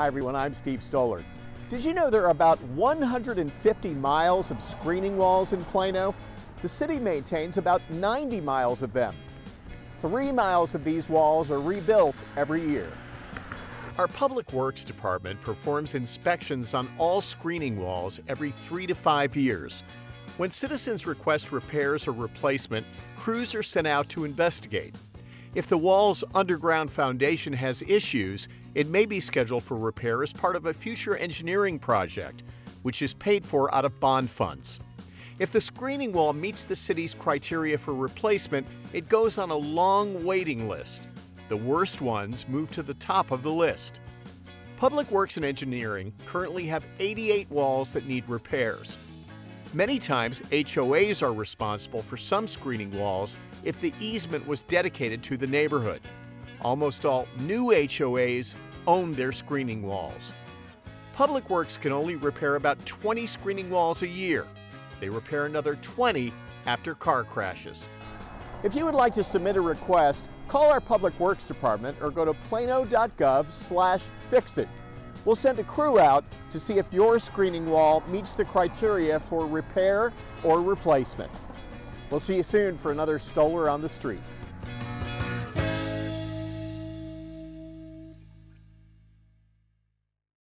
Hi everyone, I'm Steve Stoler. Did you know there are about 150 miles of screening walls in Plano? The city maintains about 90 miles of them. Three miles of these walls are rebuilt every year. Our Public Works Department performs inspections on all screening walls every three to five years. When citizens request repairs or replacement, crews are sent out to investigate. If the wall's underground foundation has issues, it may be scheduled for repair as part of a future engineering project, which is paid for out of bond funds. If the screening wall meets the city's criteria for replacement, it goes on a long waiting list. The worst ones move to the top of the list. Public Works and Engineering currently have 88 walls that need repairs. Many times, HOAs are responsible for some screening walls if the easement was dedicated to the neighborhood. Almost all new HOAs own their screening walls. Public Works can only repair about 20 screening walls a year. They repair another 20 after car crashes. If you would like to submit a request, call our Public Works Department or go to plano.gov slash fixit. We'll send a crew out to see if your screening wall meets the criteria for repair or replacement. We'll see you soon for another Stoler on the Street.